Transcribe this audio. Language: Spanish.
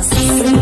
más.